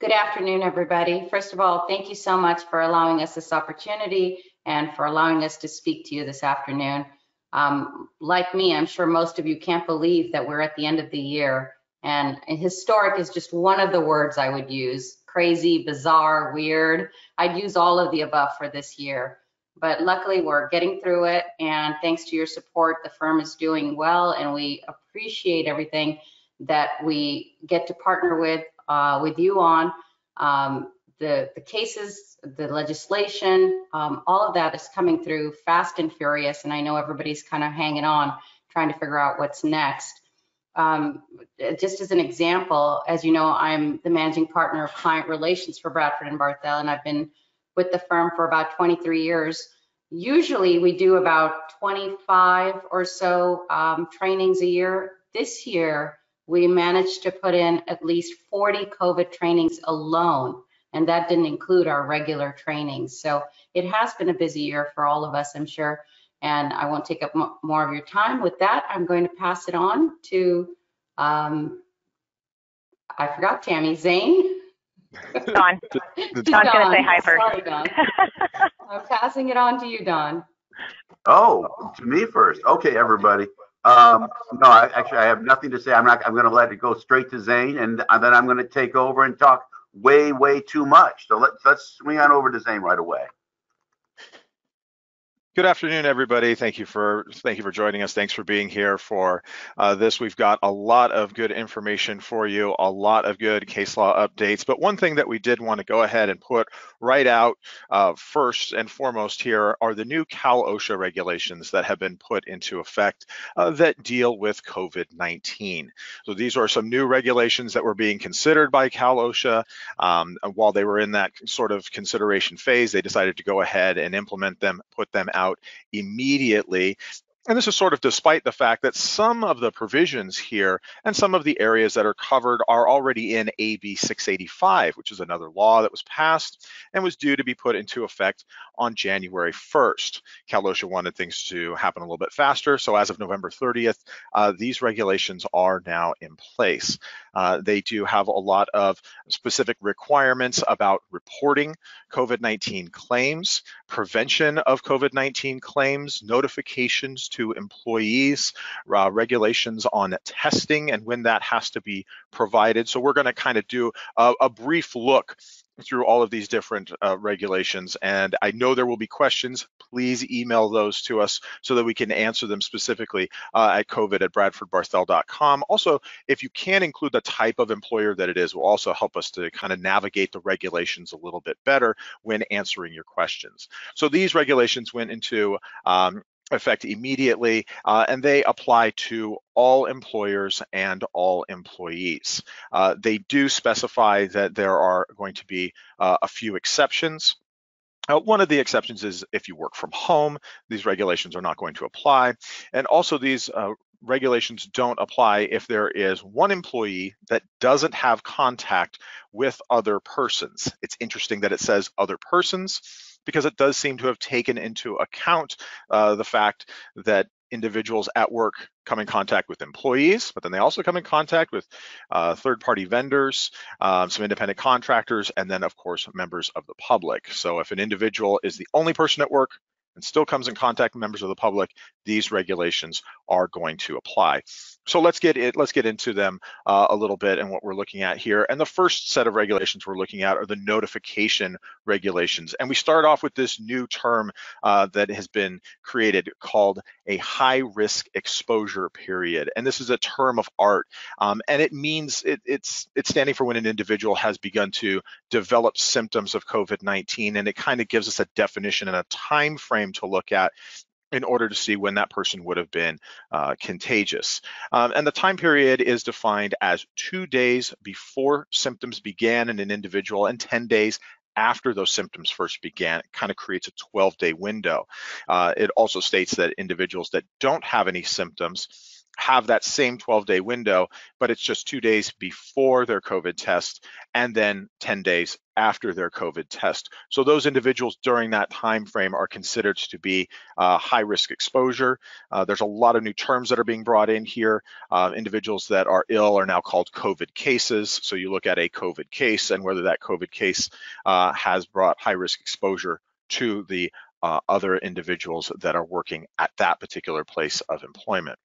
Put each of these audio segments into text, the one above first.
Good afternoon, everybody. First of all, thank you so much for allowing us this opportunity and for allowing us to speak to you this afternoon. Um, like me, I'm sure most of you can't believe that we're at the end of the year. And, historic is just one of the words I would use. Crazy, bizarre, weird. I'd use all of the above for this year. But luckily, we're getting through it. And thanks to your support, the firm is doing well. And we appreciate everything that we get to partner with uh, with you on. Um, the, the cases, the legislation, um, all of that is coming through fast and furious. And I know everybody's kind of hanging on, trying to figure out what's next. Um, just as an example, as you know, I'm the managing partner of client relations for Bradford and Barthel, and I've been with the firm for about 23 years. Usually we do about 25 or so um, trainings a year. This year, we managed to put in at least 40 COVID trainings alone, and that didn't include our regular trainings. So it has been a busy year for all of us, I'm sure, and I won't take up more of your time. With that, I'm going to pass it on to, um, I forgot Tammy, Zane? Don. Don's Don. gonna say hi first. Sorry, Don. I'm passing it on to you, Don. Oh, to me first. Okay, everybody. Um, no, I, actually, I have nothing to say. I'm not. I'm going to let it go straight to Zane, and, and then I'm going to take over and talk way, way too much. So let's let's swing on over to Zane right away. Good afternoon, everybody. Thank you for thank you for joining us. Thanks for being here for uh, this. We've got a lot of good information for you, a lot of good case law updates. But one thing that we did want to go ahead and put right out uh, first and foremost here are the new Cal OSHA regulations that have been put into effect uh, that deal with COVID-19. So these are some new regulations that were being considered by Cal OSHA. Um, while they were in that sort of consideration phase, they decided to go ahead and implement them, put them out immediately. And this is sort of despite the fact that some of the provisions here and some of the areas that are covered are already in AB 685, which is another law that was passed and was due to be put into effect on January 1st. Cal OSHA wanted things to happen a little bit faster, so as of November 30th, uh, these regulations are now in place. Uh, they do have a lot of specific requirements about reporting COVID-19 claims, prevention of COVID-19 claims, notifications to employees, uh, regulations on testing and when that has to be provided. So we're going to kind of do a, a brief look through all of these different uh, regulations. And I know there will be questions. Please email those to us so that we can answer them specifically uh, at covid at bradfordbarthel.com. Also, if you can include the type of employer that it is, will also help us to kind of navigate the regulations a little bit better when answering your questions. So these regulations went into um, effect immediately, uh, and they apply to all employers and all employees. Uh, they do specify that there are going to be uh, a few exceptions. Uh, one of the exceptions is if you work from home, these regulations are not going to apply. And also these uh, regulations don't apply if there is one employee that doesn't have contact with other persons. It's interesting that it says other persons because it does seem to have taken into account uh, the fact that individuals at work come in contact with employees, but then they also come in contact with uh, third-party vendors, um, some independent contractors, and then of course members of the public. So if an individual is the only person at work and still comes in contact with members of the public, these regulations are going to apply. So let's get it, let's get into them uh, a little bit and what we're looking at here. And the first set of regulations we're looking at are the notification regulations. And we start off with this new term uh, that has been created called a high risk exposure period. And this is a term of art. Um, and it means it, it's it's standing for when an individual has begun to develop symptoms of COVID-19. And it kind of gives us a definition and a time frame to look at in order to see when that person would have been uh, contagious. Um, and the time period is defined as two days before symptoms began in an individual and 10 days after those symptoms first began. It kind of creates a 12 day window. Uh, it also states that individuals that don't have any symptoms have that same 12 day window, but it's just two days before their COVID test and then 10 days after their COVID test. So those individuals during that time frame are considered to be uh, high risk exposure. Uh, there's a lot of new terms that are being brought in here. Uh, individuals that are ill are now called COVID cases. So you look at a COVID case and whether that COVID case uh, has brought high risk exposure to the uh, other individuals that are working at that particular place of employment.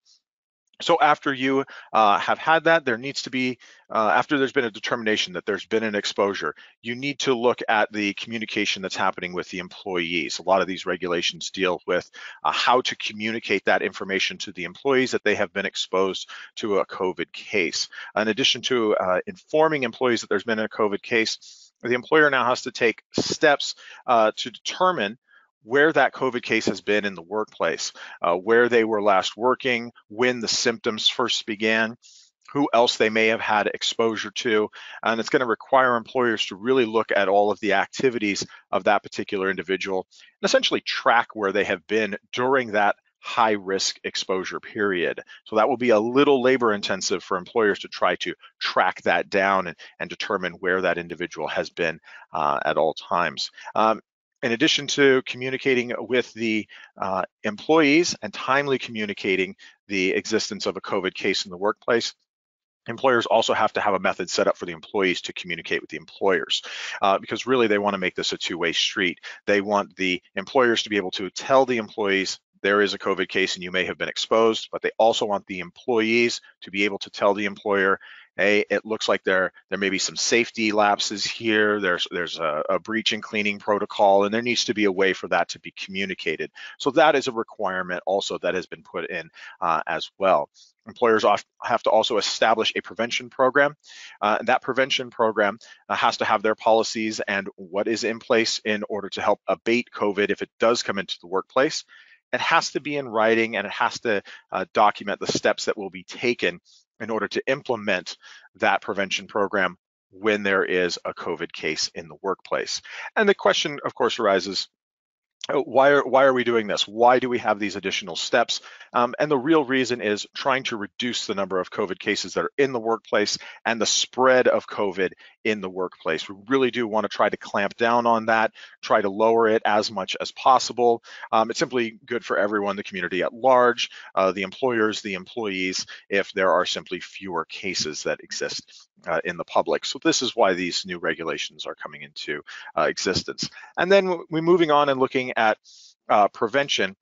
So after you uh, have had that, there needs to be, uh, after there's been a determination that there's been an exposure, you need to look at the communication that's happening with the employees. A lot of these regulations deal with uh, how to communicate that information to the employees that they have been exposed to a COVID case. In addition to uh, informing employees that there's been a COVID case, the employer now has to take steps uh, to determine where that COVID case has been in the workplace, uh, where they were last working, when the symptoms first began, who else they may have had exposure to. And it's going to require employers to really look at all of the activities of that particular individual and essentially track where they have been during that high risk exposure period. So that will be a little labor intensive for employers to try to track that down and, and determine where that individual has been uh, at all times. Um, in addition to communicating with the uh, employees and timely communicating the existence of a COVID case in the workplace, employers also have to have a method set up for the employees to communicate with the employers uh, because really they want to make this a two-way street. They want the employers to be able to tell the employees there is a COVID case and you may have been exposed, but they also want the employees to be able to tell the employer, hey, it looks like there there may be some safety lapses here. There's there's a, a breach in cleaning protocol, and there needs to be a way for that to be communicated. So that is a requirement also that has been put in uh, as well. Employers have to also establish a prevention program. Uh, that prevention program uh, has to have their policies and what is in place in order to help abate COVID if it does come into the workplace. It has to be in writing and it has to uh, document the steps that will be taken in order to implement that prevention program when there is a COVID case in the workplace. And the question, of course, arises, why are, why are we doing this? Why do we have these additional steps? Um, and the real reason is trying to reduce the number of COVID cases that are in the workplace and the spread of COVID in the workplace. We really do want to try to clamp down on that, try to lower it as much as possible. Um, it's simply good for everyone, the community at large, uh, the employers, the employees, if there are simply fewer cases that exist uh, in the public. So this is why these new regulations are coming into uh, existence. And then we're moving on and looking at uh, prevention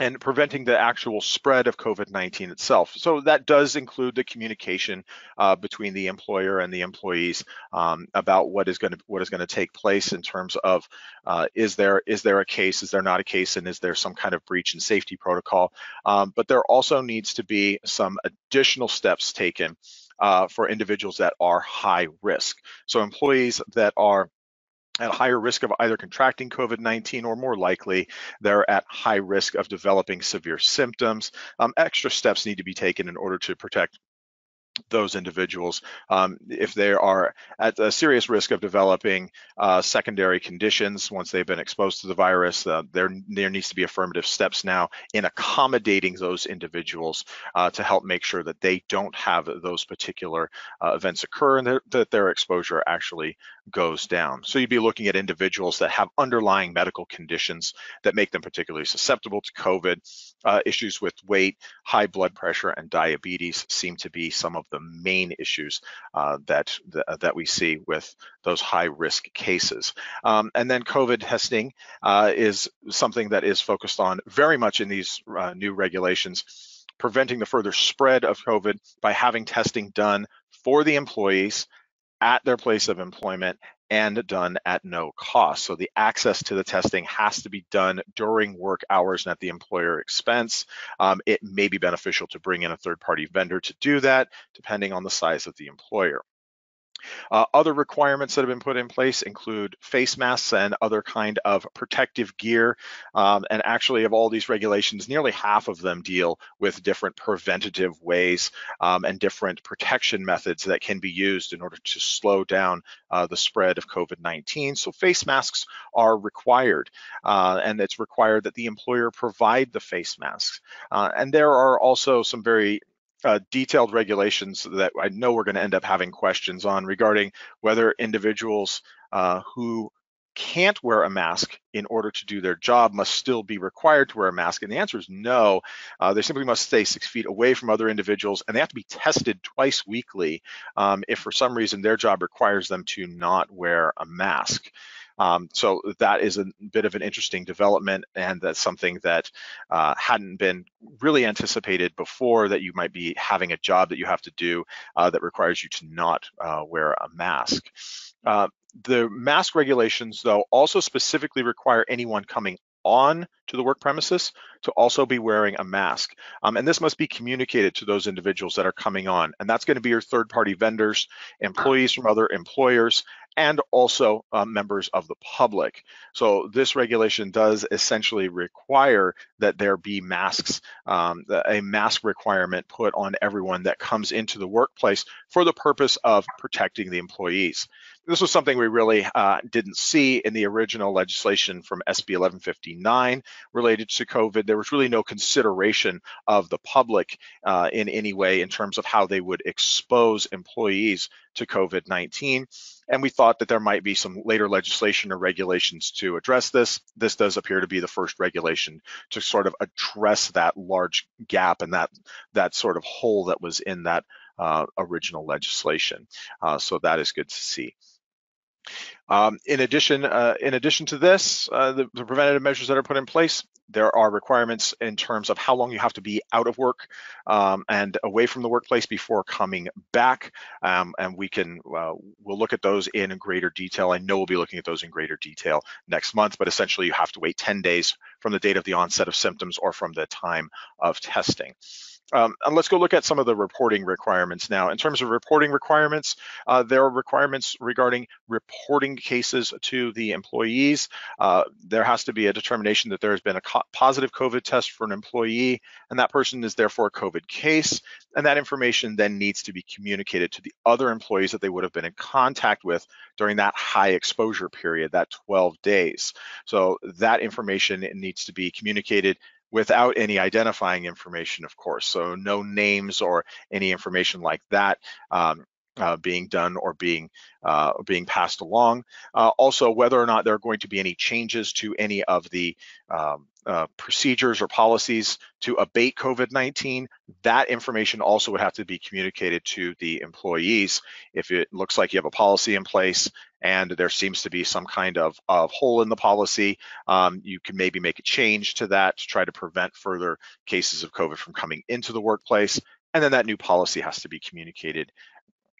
and preventing the actual spread of COVID-19 itself. So that does include the communication uh, between the employer and the employees um, about what is going to what is going to take place in terms of uh, is there is there a case, is there not a case, and is there some kind of breach in safety protocol. Um, but there also needs to be some additional steps taken uh, for individuals that are high risk. So employees that are at higher risk of either contracting COVID-19 or more likely they're at high risk of developing severe symptoms. Um, extra steps need to be taken in order to protect those individuals um, if they are at a serious risk of developing uh, secondary conditions once they've been exposed to the virus. Uh, there, there needs to be affirmative steps now in accommodating those individuals uh, to help make sure that they don't have those particular uh, events occur and that their exposure actually goes down. So you'd be looking at individuals that have underlying medical conditions that make them particularly susceptible to COVID. Uh, issues with weight, high blood pressure, and diabetes seem to be some of the main issues uh, that, that we see with those high risk cases. Um, and then COVID testing uh, is something that is focused on very much in these uh, new regulations preventing the further spread of COVID by having testing done for the employees at their place of employment and done at no cost. So the access to the testing has to be done during work hours and at the employer expense. Um, it may be beneficial to bring in a third party vendor to do that, depending on the size of the employer. Uh, other requirements that have been put in place include face masks and other kind of protective gear. Um, and actually of all these regulations, nearly half of them deal with different preventative ways um, and different protection methods that can be used in order to slow down uh, the spread of COVID-19. So face masks are required uh, and it's required that the employer provide the face masks. Uh, and there are also some very uh, detailed regulations that I know we're going to end up having questions on regarding whether individuals uh, who can't wear a mask in order to do their job must still be required to wear a mask? And the answer is no. Uh, they simply must stay six feet away from other individuals and they have to be tested twice weekly um, if for some reason their job requires them to not wear a mask. Um, so that is a bit of an interesting development, and that's something that uh, hadn't been really anticipated before. That you might be having a job that you have to do uh, that requires you to not uh, wear a mask. Uh, the mask regulations, though, also specifically require anyone coming on to the work premises to also be wearing a mask. Um, and this must be communicated to those individuals that are coming on. And that's going to be your third party vendors, employees from other employers, and also uh, members of the public. So this regulation does essentially require that there be masks, um, a mask requirement put on everyone that comes into the workplace for the purpose of protecting the employees. This was something we really uh, didn't see in the original legislation from SB 1159 related to COVID. There was really no consideration of the public uh, in any way in terms of how they would expose employees to COVID-19. And we thought that there might be some later legislation or regulations to address this. This does appear to be the first regulation to sort of address that large gap and that, that sort of hole that was in that uh, original legislation. Uh, so that is good to see. Um, in addition, uh, in addition to this, uh, the, the, preventative measures that are put in place, there are requirements in terms of how long you have to be out of work um, and away from the workplace before coming back. Um, and we can, uh, we'll look at those in greater detail. I know we'll be looking at those in greater detail next month, but essentially you have to wait 10 days from the date of the onset of symptoms or from the time of testing. Um, and let's go look at some of the reporting requirements now. In terms of reporting requirements, uh, there are requirements regarding reporting cases to the employees. Uh, there has to be a determination that there has been a co positive COVID test for an employee, and that person is therefore a COVID case. And that information then needs to be communicated to the other employees that they would have been in contact with during that high exposure period, that 12 days. So that information needs to be communicated without any identifying information, of course. So no names or any information like that. Um, uh, being done or being uh, being passed along. Uh, also, whether or not there are going to be any changes to any of the um, uh, procedures or policies to abate COVID-19, that information also would have to be communicated to the employees. If it looks like you have a policy in place and there seems to be some kind of, of hole in the policy, um, you can maybe make a change to that to try to prevent further cases of COVID from coming into the workplace. And then that new policy has to be communicated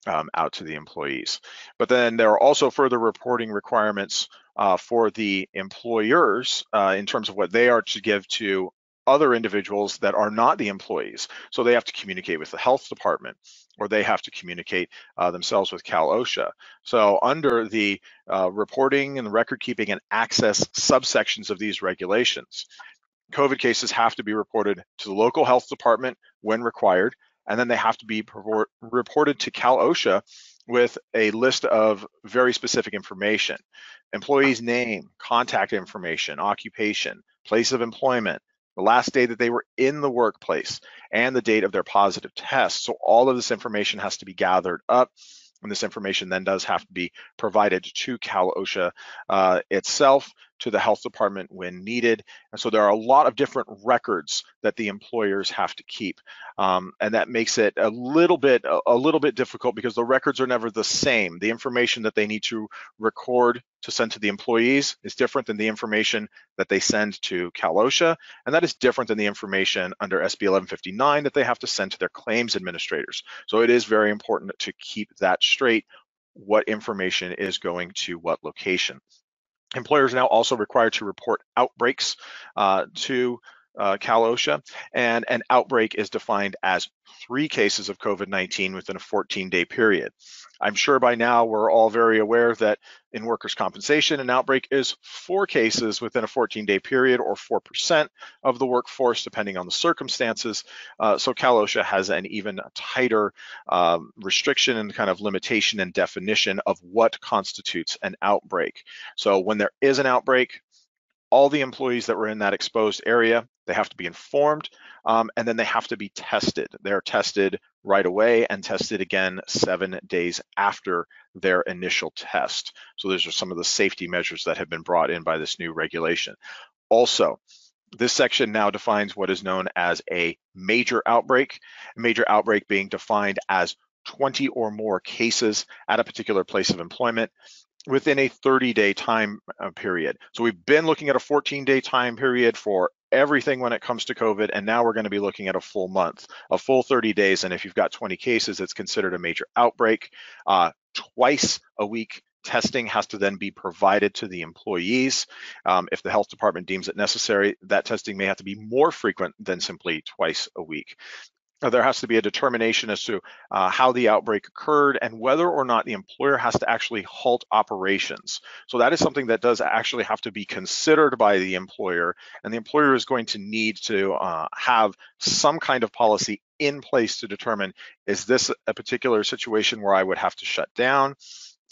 um, out to the employees. But then there are also further reporting requirements uh, for the employers uh, in terms of what they are to give to other individuals that are not the employees. So they have to communicate with the health department or they have to communicate uh, themselves with Cal OSHA. So under the uh, reporting and record keeping and access subsections of these regulations, COVID cases have to be reported to the local health department when required, and then they have to be reported to Cal OSHA with a list of very specific information, employee's name, contact information, occupation, place of employment, the last day that they were in the workplace, and the date of their positive test. So all of this information has to be gathered up. And this information then does have to be provided to Cal OSHA uh, itself to the health department when needed. And so there are a lot of different records that the employers have to keep. Um, and that makes it a little bit a, little bit difficult because the records are never the same. The information that they need to record to send to the employees is different than the information that they send to Cal OSHA, and that is different than the information under SB 1159 that they have to send to their claims administrators. So it is very important to keep that straight, what information is going to what location. Employers are now also required to report outbreaks uh, to uh, Cal OSHA, and an outbreak is defined as three cases of COVID-19 within a 14-day period. I'm sure by now we're all very aware that in workers' compensation, an outbreak is four cases within a 14-day period or 4% of the workforce, depending on the circumstances. Uh, so Cal OSHA has an even tighter um, restriction and kind of limitation and definition of what constitutes an outbreak. So when there is an outbreak, all the employees that were in that exposed area, they have to be informed, um, and then they have to be tested. They're tested right away and tested again seven days after their initial test. So those are some of the safety measures that have been brought in by this new regulation. Also, this section now defines what is known as a major outbreak, a major outbreak being defined as 20 or more cases at a particular place of employment within a 30 day time uh, period. So we've been looking at a 14 day time period for everything when it comes to COVID, and now we're going to be looking at a full month, a full 30 days. And if you've got 20 cases, it's considered a major outbreak. Uh, twice a week testing has to then be provided to the employees. Um, if the health department deems it necessary, that testing may have to be more frequent than simply twice a week there has to be a determination as to uh, how the outbreak occurred and whether or not the employer has to actually halt operations. So that is something that does actually have to be considered by the employer, and the employer is going to need to uh, have some kind of policy in place to determine is this a particular situation where I would have to shut down?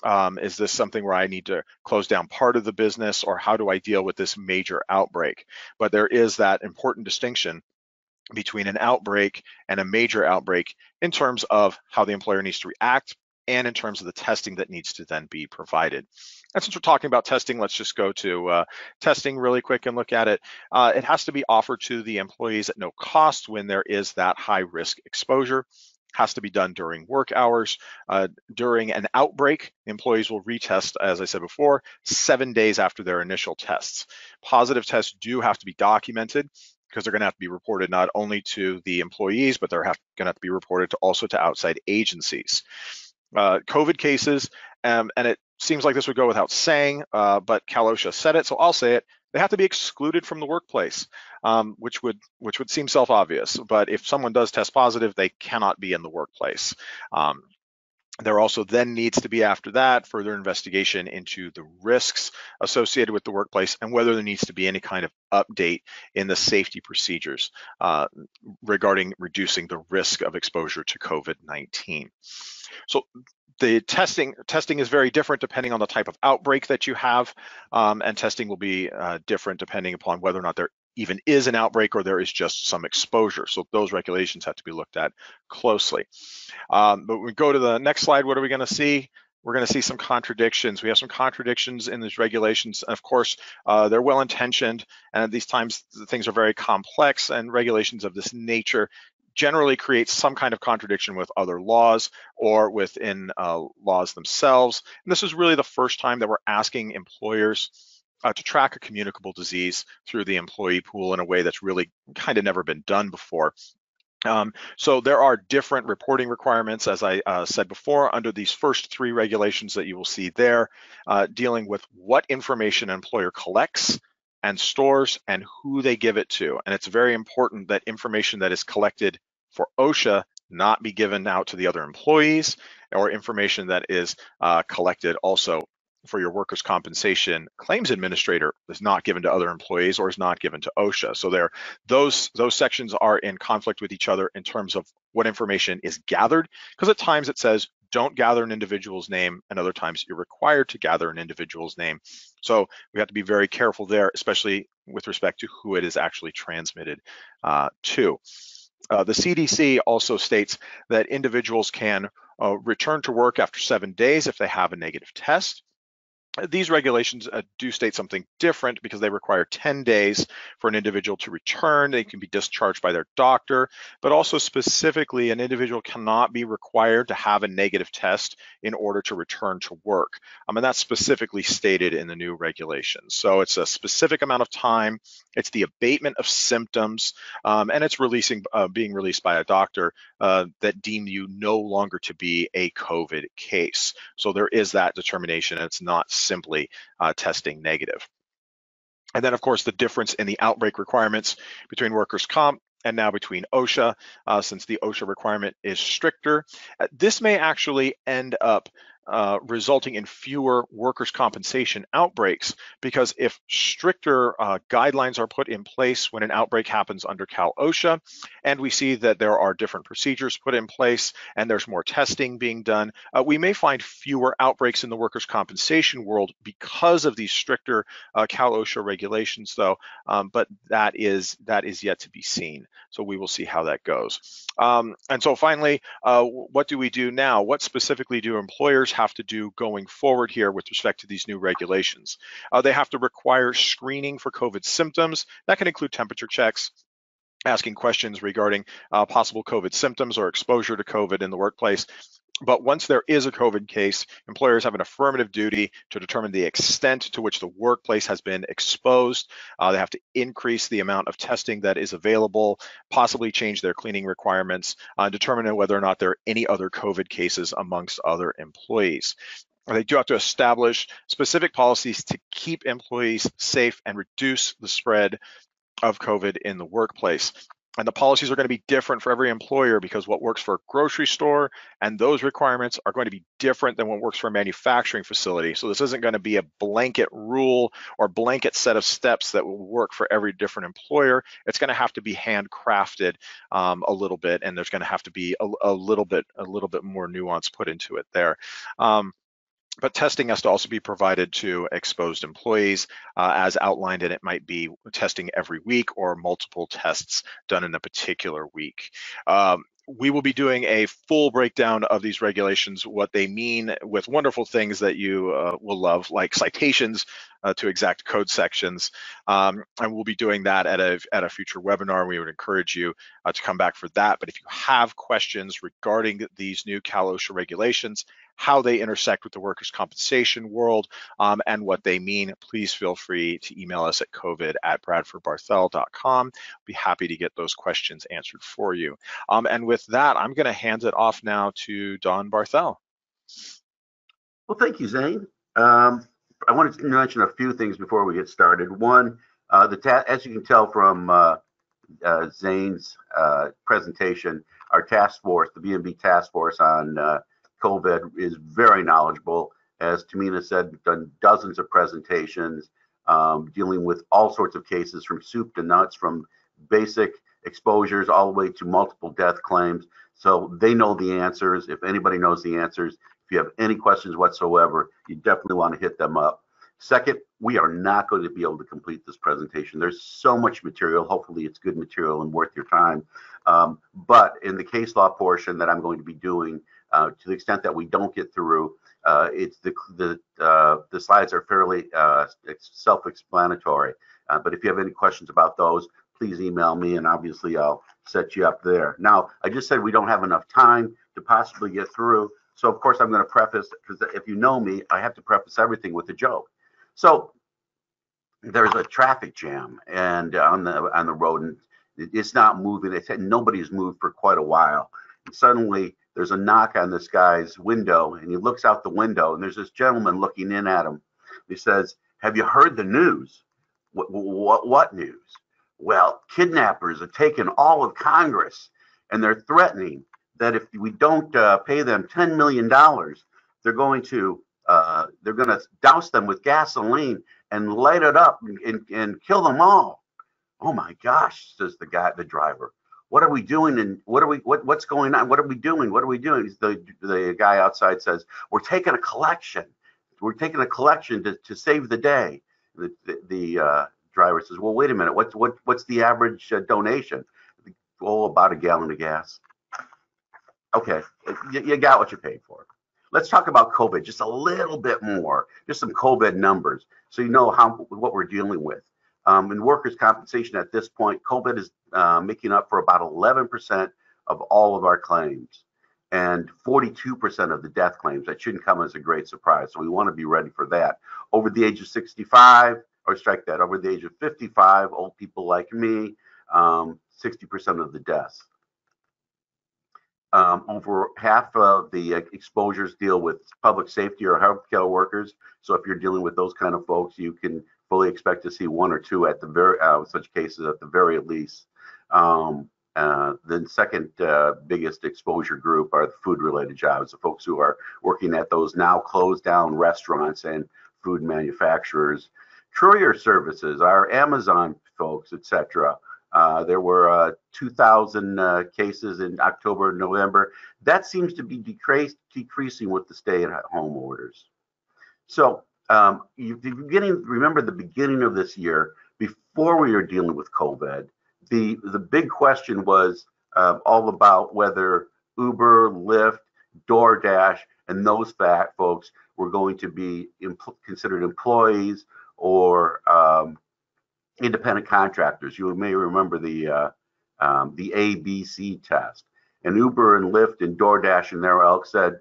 Um, is this something where I need to close down part of the business, or how do I deal with this major outbreak? But there is that important distinction between an outbreak and a major outbreak in terms of how the employer needs to react and in terms of the testing that needs to then be provided. And since we're talking about testing, let's just go to uh, testing really quick and look at it. Uh, it has to be offered to the employees at no cost when there is that high risk exposure has to be done during work hours. Uh, during an outbreak, employees will retest, as I said before, seven days after their initial tests. Positive tests do have to be documented because they're going to have to be reported not only to the employees, but they're going to have to be reported to also to outside agencies. Uh, COVID cases, um, and it seems like this would go without saying, uh, but Cal OSHA said it, so I'll say it. They have to be excluded from the workplace, um, which would which would seem self-obvious. But if someone does test positive, they cannot be in the workplace. Um, there also then needs to be after that further investigation into the risks associated with the workplace and whether there needs to be any kind of update in the safety procedures uh, regarding reducing the risk of exposure to COVID-19. So the testing testing is very different depending on the type of outbreak that you have, um, and testing will be uh, different depending upon whether or not there even is an outbreak or there is just some exposure. So those regulations have to be looked at closely. Um, but we go to the next slide, what are we gonna see? We're gonna see some contradictions. We have some contradictions in these regulations. And of course, uh, they're well-intentioned and at these times things are very complex and regulations of this nature generally create some kind of contradiction with other laws or within uh, laws themselves. And this is really the first time that we're asking employers uh, to track a communicable disease through the employee pool in a way that's really kind of never been done before. Um, so there are different reporting requirements, as I uh, said before, under these first three regulations that you will see there, uh, dealing with what information an employer collects and stores and who they give it to. And it's very important that information that is collected for OSHA not be given out to the other employees or information that is uh, collected also for your workers' compensation claims administrator is not given to other employees or is not given to OSHA. So there, those those sections are in conflict with each other in terms of what information is gathered, because at times it says don't gather an individual's name, and other times you're required to gather an individual's name. So we have to be very careful there, especially with respect to who it is actually transmitted uh, to. Uh, the CDC also states that individuals can uh, return to work after seven days if they have a negative test. These regulations uh, do state something different because they require 10 days for an individual to return. They can be discharged by their doctor, but also specifically, an individual cannot be required to have a negative test in order to return to work. Um, and that's specifically stated in the new regulations. So it's a specific amount of time. It's the abatement of symptoms, um, and it's releasing, uh, being released by a doctor uh, that deem you no longer to be a COVID case. So there is that determination. and It's not simply uh, testing negative. And then, of course, the difference in the outbreak requirements between workers' comp and now between OSHA, uh, since the OSHA requirement is stricter. Uh, this may actually end up uh, resulting in fewer workers' compensation outbreaks because if stricter uh, guidelines are put in place when an outbreak happens under Cal OSHA, and we see that there are different procedures put in place and there's more testing being done, uh, we may find fewer outbreaks in the workers' compensation world because of these stricter uh, Cal OSHA regulations, though. Um, but that is that is yet to be seen. So we will see how that goes. Um, and so finally, uh, what do we do now? What specifically do employers have to do going forward here with respect to these new regulations. Uh, they have to require screening for COVID symptoms. That can include temperature checks, asking questions regarding uh, possible COVID symptoms or exposure to COVID in the workplace. But once there is a COVID case, employers have an affirmative duty to determine the extent to which the workplace has been exposed. Uh, they have to increase the amount of testing that is available, possibly change their cleaning requirements, uh, determine whether or not there are any other COVID cases amongst other employees. They do have to establish specific policies to keep employees safe and reduce the spread of COVID in the workplace. And the policies are going to be different for every employer because what works for a grocery store and those requirements are going to be different than what works for a manufacturing facility. So this isn't going to be a blanket rule or blanket set of steps that will work for every different employer. It's going to have to be handcrafted um, a little bit, and there's going to have to be a, a, little bit a little bit more nuance put into it there. Um, but testing has to also be provided to exposed employees uh, as outlined and it might be testing every week or multiple tests done in a particular week. Um, we will be doing a full breakdown of these regulations, what they mean with wonderful things that you uh, will love, like citations uh, to exact code sections. Um, and we'll be doing that at a, at a future webinar. We would encourage you uh, to come back for that. But if you have questions regarding these new Cal OSHA regulations, how they intersect with the workers' compensation world, um, and what they mean, please feel free to email us at covid at bradfordbarthel.com. Be happy to get those questions answered for you. Um, and with that, I'm going to hand it off now to Don Barthel. Well, thank you, Zane. Um, I wanted to mention a few things before we get started. One, uh, the as you can tell from uh, uh, Zane's uh, presentation, our task force, the BMB task force on uh, COVID is very knowledgeable. As Tamina said, done dozens of presentations um, dealing with all sorts of cases from soup to nuts, from basic exposures all the way to multiple death claims. So they know the answers. If anybody knows the answers, if you have any questions whatsoever, you definitely want to hit them up. Second, we are not going to be able to complete this presentation. There's so much material. Hopefully it's good material and worth your time. Um, but in the case law portion that I'm going to be doing, uh, to the extent that we don't get through, uh, it's the the uh, the slides are fairly uh, self-explanatory. Uh, but if you have any questions about those, please email me, and obviously I'll set you up there. Now, I just said we don't have enough time to possibly get through, so of course I'm going to preface because if you know me, I have to preface everything with a joke. So there's a traffic jam and on the on the road, and it's not moving. It's nobody's moved for quite a while. And suddenly there's a knock on this guy's window and he looks out the window and there's this gentleman looking in at him. He says, have you heard the news? What, what, what news? Well, kidnappers have taken all of Congress and they're threatening that if we don't uh, pay them $10 million, they're going to uh, they're going to douse them with gasoline and light it up and, and, and kill them all. Oh my gosh, says the guy, the driver what are we doing and what are we what what's going on? What are we doing? What are we doing? The the guy outside says we're taking a collection. We're taking a collection to, to save the day. The the, the uh, driver says well wait a minute. What's what what's the average uh, donation? Oh about a gallon of gas. Okay. You, you got what you paid for. Let's talk about covid just a little bit more. Just some covid numbers so you know how what we're dealing with um, in workers' compensation at this point, COVID is uh, making up for about 11% of all of our claims and 42% of the death claims. That shouldn't come as a great surprise. So we want to be ready for that. Over the age of 65, or strike that, over the age of 55, old people like me, um, 60% of the deaths. Um, over half of the exposures deal with public safety or healthcare workers. So if you're dealing with those kind of folks, you can fully expect to see one or two at the very uh, such cases at the very least. Um, uh, the second uh, biggest exposure group are the food related jobs, the folks who are working at those now closed down restaurants and food manufacturers. Courier services, our Amazon folks, etc. Uh, there were uh, 2,000 uh, cases in October and November. That seems to be decreased, decreasing with the stay-at-home orders. So, um, you, beginning, remember the beginning of this year, before we were dealing with COVID, the the big question was uh, all about whether Uber, Lyft, DoorDash, and those fat folks were going to be considered employees or um, independent contractors. You may remember the uh, um, the ABC test, and Uber and Lyft and DoorDash and their elk said,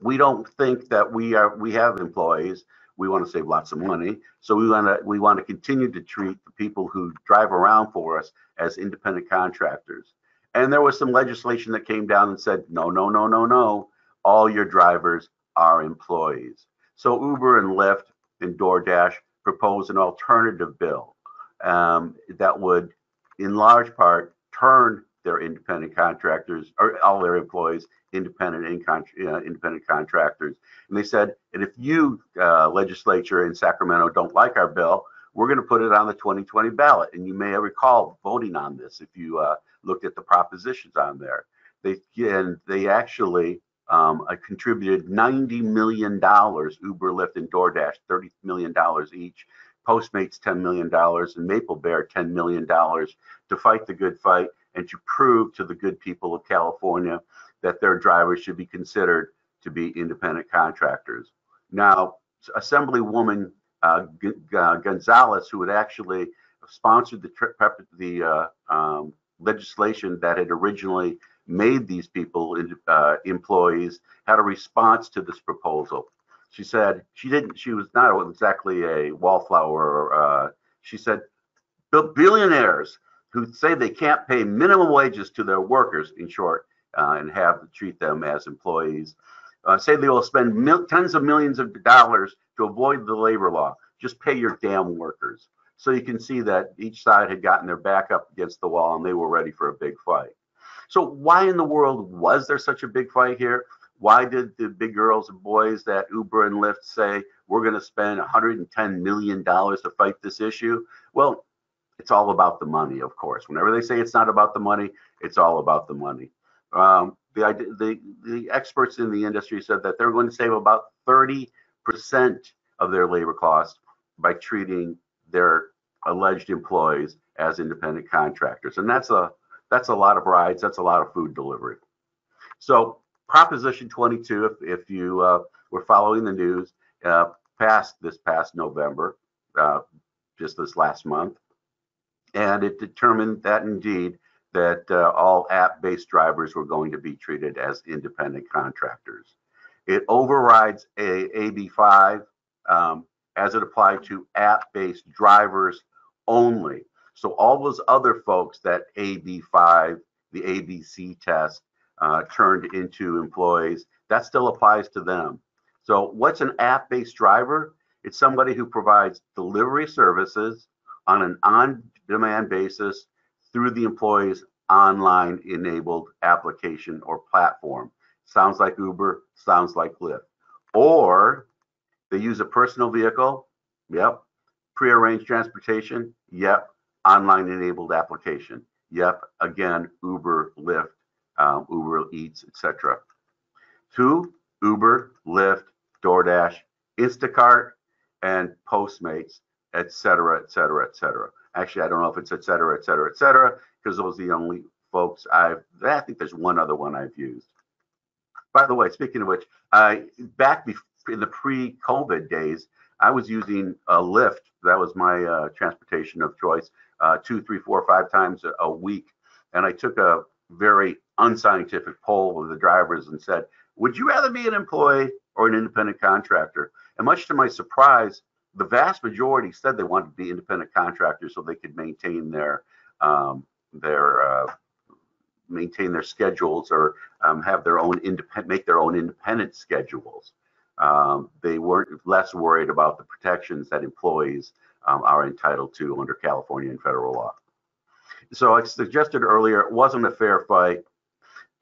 we don't think that we are we have employees we want to save lots of money. So we want to we want to continue to treat the people who drive around for us as independent contractors. And there was some legislation that came down and said, no, no, no, no, no. All your drivers are employees. So Uber and Lyft and DoorDash proposed an alternative bill um, that would, in large part, turn their independent contractors or all their employees independent in uh, independent contractors. And they said, and if you uh, legislature in Sacramento don't like our bill, we're going to put it on the 2020 ballot. And you may recall voting on this if you uh, looked at the propositions on there. They and they actually um, uh, contributed 90 million dollars. Uber, Lyft, and DoorDash 30 million dollars each. Postmates $10 million and Maple Bear $10 million to fight the good fight and to prove to the good people of California that their drivers should be considered to be independent contractors. Now, Assemblywoman uh, G- uh, Gonzalez, who had actually sponsored the, the uh, um, legislation that had originally made these people uh, employees, had a response to this proposal. She said she didn't. She was not exactly a wallflower. Uh, she said billionaires who say they can't pay minimum wages to their workers, in short, uh, and have to treat them as employees. Uh, say they will spend mil- tens of millions of dollars to avoid the labor law. Just pay your damn workers. So you can see that each side had gotten their back up against the wall and they were ready for a big fight. So why in the world was there such a big fight here? Why did the big girls and boys that Uber and Lyft say we're going to spend 110 million dollars to fight this issue? Well, it's all about the money, of course. Whenever they say it's not about the money, it's all about the money. Um, the, the, the experts in the industry said that they're going to save about 30% of their labor costs by treating their alleged employees as independent contractors. And that's a that's a lot of rides. That's a lot of food delivery. So Proposition 22, if, if you uh, were following the news, uh, passed this past November, uh, just this last month, and it determined that indeed that uh, all app-based drivers were going to be treated as independent contractors. It overrides a AB5 um, as it applied to app-based drivers only. So all those other folks that AB5, the ABC test, uh, turned into employees, that still applies to them. So what's an app-based driver? It's somebody who provides delivery services on an on-demand basis through the employee's online enabled application or platform. Sounds like Uber, sounds like Lyft. Or they use a personal vehicle, yep. Prearranged transportation, yep. Online enabled application, yep. Again, Uber, Lyft, um, Uber Eats, etc. Two, Uber, Lyft, DoorDash, Instacart, and Postmates, etc., etc., etc. Actually, I don't know if it's et cetera, et cetera, et cetera, because those are the only folks I've, I think there's one other one I've used. By the way, speaking of which, I back in the pre-COVID days, I was using a Lyft. That was my uh, transportation of choice, uh, two, three, four, five times a, a week. And I took a very unscientific poll of the drivers and said, would you rather be an employee or an independent contractor? And much to my surprise, the vast majority said they wanted to be independent contractors so they could maintain their um, their uh, maintain their schedules or um, have their own independent make their own independent schedules. Um, they weren't less worried about the protections that employees um, are entitled to under California and federal law. So I suggested earlier, it wasn't a fair fight.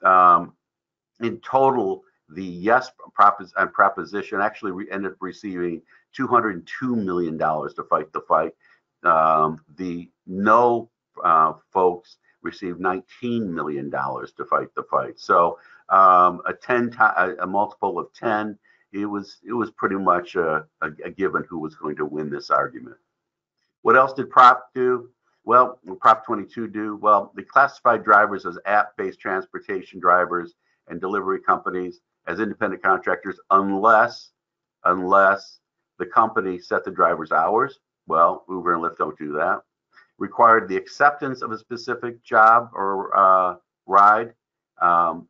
Um, in total, the yes propos- uh, proposition actually ended up receiving 202 million dollars to fight the fight. Um, the no uh, folks received 19 million dollars to fight the fight. So um, a 10 ti- a, a multiple of 10. It was it was pretty much a, a, a given who was going to win this argument. What else did Prop do? Well, Prop 22 do? Well, they classified drivers as app-based transportation drivers and delivery companies as independent contractors unless unless the company set the driver's hours. Well, Uber and Lyft don't do that. Required the acceptance of a specific job or uh, ride. Um,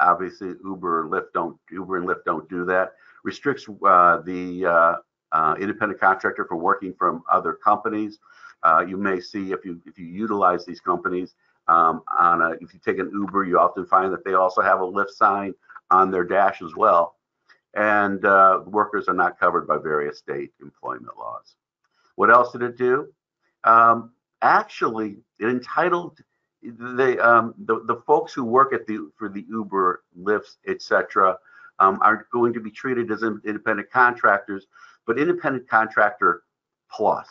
obviously, Uber or Lyft don't Uber and Lyft don't do that. Restricts uh, the uh, uh, independent contractor from working from other companies. Uh, you may see if you if you utilize these companies um, on a if you take an Uber, you often find that they also have a Lyft sign on their dash as well. And uh, workers are not covered by various state employment laws. What else did it do? Um, actually, it entitled the, um, the the folks who work at the for the Uber, Lyfts, etc., um, are going to be treated as independent contractors, but independent contractor plus.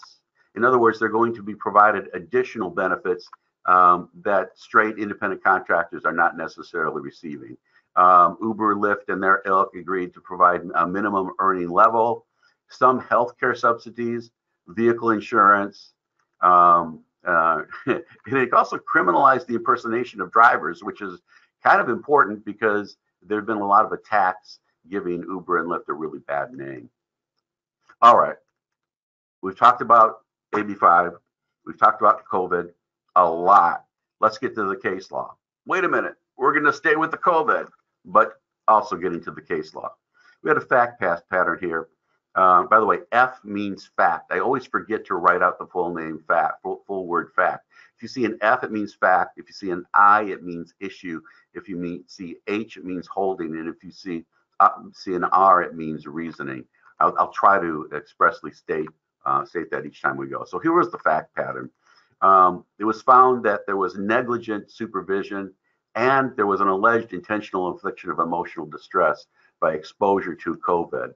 In other words, they're going to be provided additional benefits um, that straight independent contractors are not necessarily receiving. Um, Uber, Lyft, and their ilk agreed to provide a minimum earning level, some healthcare subsidies, vehicle insurance. Um, uh, and it also criminalized the impersonation of drivers, which is kind of important because there have been a lot of attacks giving Uber and Lyft a really bad name. All right. We've talked about AB5. We've talked about COVID a lot. Let's get to the case law. Wait a minute. We're going to stay with the COVID, but also getting to the case law. We had a fact pass pattern here. Uh, by the way, F means fact. I always forget to write out the full name fact, full, full word fact. If you see an F, it means fact. If you see an I, it means issue. If you see H, it means holding. And if you see uh, see an R, it means reasoning. I'll, I'll try to expressly state uh, state that each time we go. So here was the fact pattern. Um, it was found that there was negligent supervision and there was an alleged intentional infliction of emotional distress by exposure to COVID.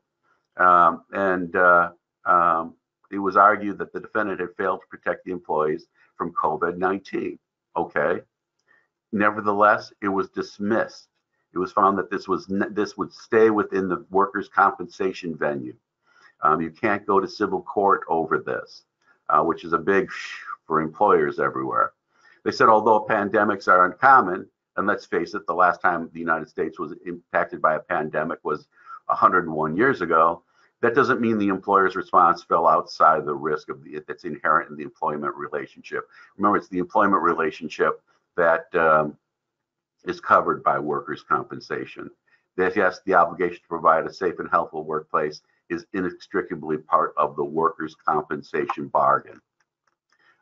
Um, and uh, um, it was argued that the defendant had failed to protect the employees from COVID-19. Okay. Nevertheless, it was dismissed. It was found that this was this would stay within the workers' compensation venue. Um, you can't go to civil court over this, uh, which is a big for employers everywhere. They said although pandemics are uncommon, and let's face it, the last time the United States was impacted by a pandemic was 101 years ago. That doesn't mean the employer's response fell outside of the risk of the that's inherent in the employment relationship. Remember, it's the employment relationship that um, is covered by workers' compensation. That yes, the obligation to provide a safe and healthful workplace is inextricably part of the workers' compensation bargain.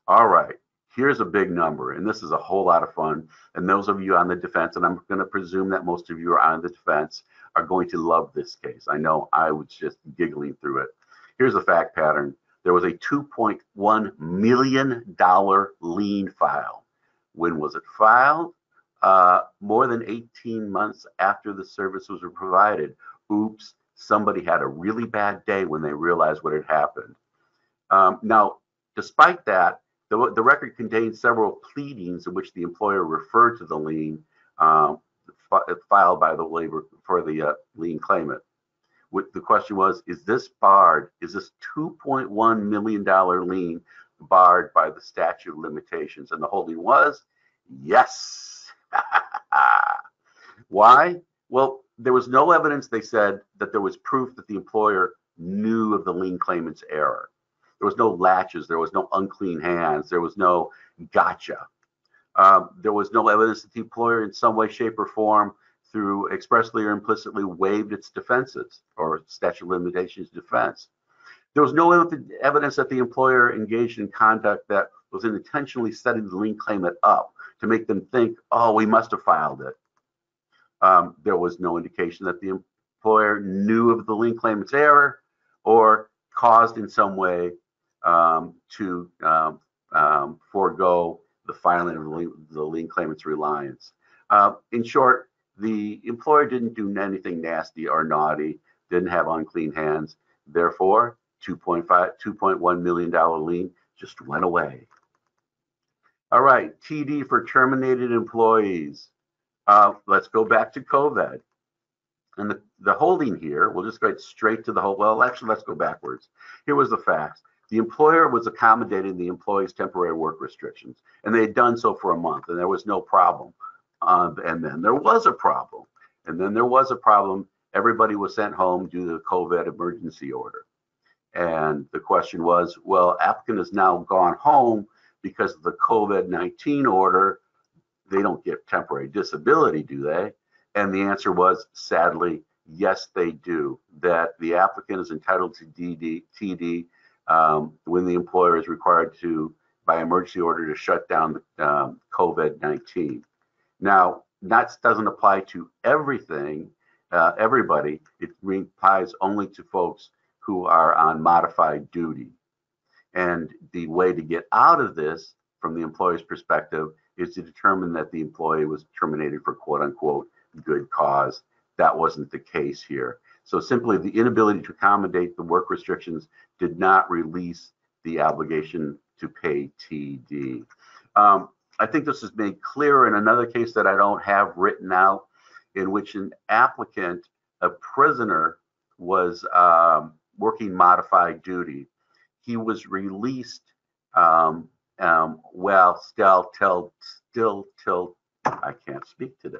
All right, here's a big number, and this is a whole lot of fun. And those of you on the defense, and I'm going to presume that most of you are on the defense, are going to love this case. I know I was just giggling through it. Here's the fact pattern. There was a $2.1 million lien file. When was it filed? Uh, more than 18 months after the service was provided. Oops, somebody had a really bad day when they realized what had happened. Um, now, despite that, the, the, record contains several pleadings in which the employer referred to the lien uh, filed by the labor for the uh, lien claimant. What the question was, is this barred? Is this $2.1 million lien barred by the statute of limitations? And the holding was, yes. Why? Well, there was no evidence, they said, that there was proof that the employer knew of the lien claimant's error. There was no laches, there was no unclean hands, there was no gotcha. Um, there was no evidence that the employer, in some way, shape, or form, through expressly or implicitly, waived its defenses or statute of limitations defense. There was no evidence that the employer engaged in conduct that was intentionally setting the lien claimant up to make them think, oh, we must have filed it. Um, there was no indication that the employer knew of the lien claimant's error or caused in some way um, to um, um, forego the filing of the lien, claimant's reliance. Uh, in short, the employer didn't do anything nasty or naughty, didn't have unclean hands. Therefore, 2.5, 2.1 million dollar lien just went away. All right, TD for terminated employees. Uh, let's go back to COVID. And the, the holding here, we'll just go straight to the whole, well, actually, let's go backwards. Here was the facts. The employer was accommodating the employee's temporary work restrictions, and they had done so for a month, and there was no problem. Uh, and then there was a problem. And then there was a problem. Everybody was sent home due to the COVID emergency order. And the question was, well, applicant has now gone home because of the COVID-19 order. They don't get temporary disability, do they? And the answer was, sadly, yes, they do. That the applicant is entitled to DD, TD um, when the employer is required to, by emergency order, to shut down um, COVID-19. Now, that doesn't apply to everything, uh, everybody. It applies only to folks who are on modified duty. And the way to get out of this, from the employer's perspective, is to determine that the employee was terminated for quote unquote good cause. That wasn't the case here. So simply the inability to accommodate the work restrictions did not release the obligation to pay TD. Um, I think this is made clear in another case that I don't have written out, in which an applicant, a prisoner, was um, working modified duty. He was released um, um, well, still till still till I can't speak today,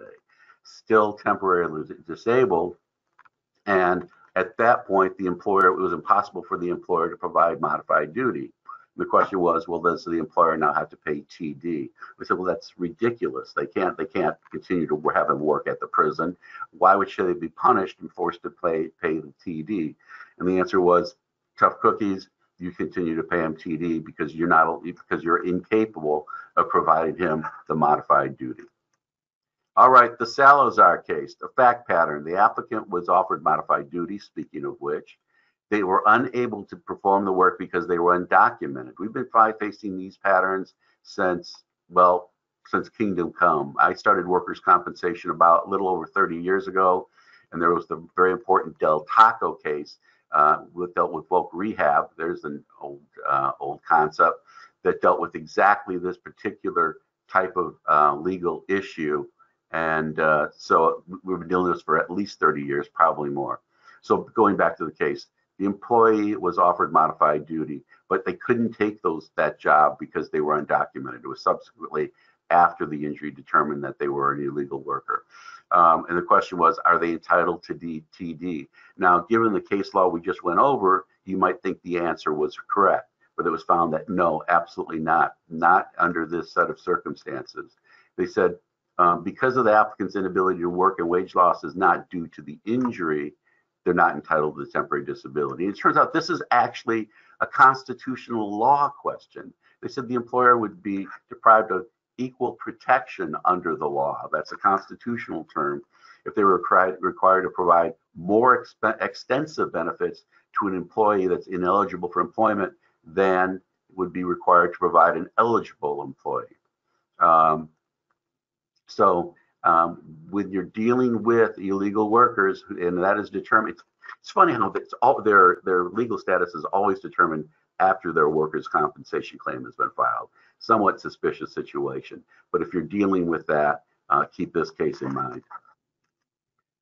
still temporarily disabled, and at that point, the employer it was impossible for the employer to provide modified duty. The question was, well, does the employer now have to pay TD? We said, well, that's ridiculous. They can't. They can't continue to have him work at the prison. Why would should they be punished and forced to pay pay the TD? And the answer was, tough cookies. You continue to pay him TD because you're not because you're incapable of providing him the modified duty. All right, the Salazar case, the fact pattern. The applicant was offered modified duty. Speaking of which, they were unable to perform the work because they were undocumented. We've been facing these patterns since, well, since Kingdom Come. I started workers' compensation about a little over 30 years ago, and there was the very important Del Taco case uh, that dealt with voc rehab. There's an old, uh, old concept that dealt with exactly this particular type of uh, legal issue. And uh, so we've been dealing with this for at least 30 years, probably more. So going back to the case, the employee was offered modified duty, but they couldn't take those that job because they were undocumented. It was subsequently after the injury determined that they were an illegal worker. Um, and the question was, are they entitled to DTD? Now, given the case law we just went over, you might think the answer was correct, but it was found that no, absolutely not, not under this set of circumstances. They said um, because of the applicant's inability to work and wage loss is not due to the injury, they're not entitled to temporary disability. It turns out this is actually a constitutional law question. They said the employer would be deprived of equal protection under the law. That's a constitutional term. If they were required, to provide more exp- extensive benefits to an employee that's ineligible for employment than would be required to provide an eligible employee. Um, so um, when you're dealing with illegal workers, and that is determined. It's, it's funny how it's all their their legal status is always determined after their workers' compensation claim has been filed. Somewhat suspicious situation, but if you're dealing with that, uh, keep this case in mind.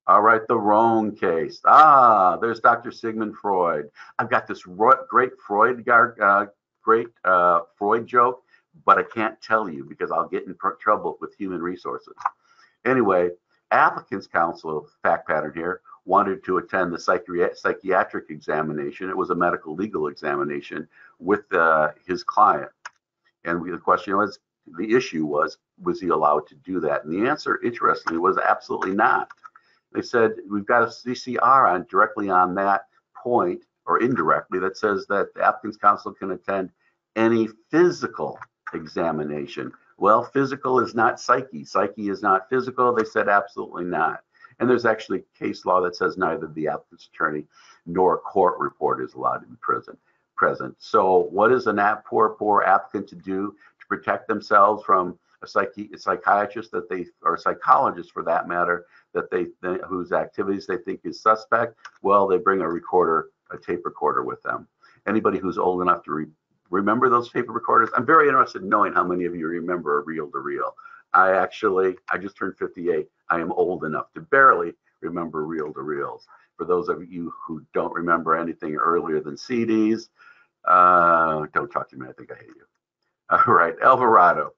All right, the Roan case. Ah, there's Dr. Sigmund Freud. I've got this great Freud, uh, great uh, Freud joke, but I can't tell you because I'll get in trouble with human resources. Anyway, applicants counsel, fact pattern here, wanted to attend the psychi psychiatric examination. It was a medical legal examination with uh, his client. And we, the question was, the issue was, was he allowed to do that? And the answer, interestingly, was absolutely not. They said, we've got a CCR on directly on that point or indirectly that says that the applicant's counsel can attend any physical examination well, physical is not psyche. Psyche is not physical. They said absolutely not. And there's actually case law that says neither the applicant's attorney nor a court report is allowed to be present. So, what is an app poor poor applicant to do to protect themselves from a, psyche, a psychiatrist that they or a psychologist for that matter that they whose activities they think is suspect? Well, they bring a recorder, a tape recorder with them. Anybody who's old enough to re remember those tape recorders? I'm very interested in knowing how many of you remember a reel to reel. I actually, I just turned 58. I am old enough to barely remember reel to reels. For those of you who don't remember anything earlier than CDs, uh, don't talk to me. I think I hate you. All right, Alvarado,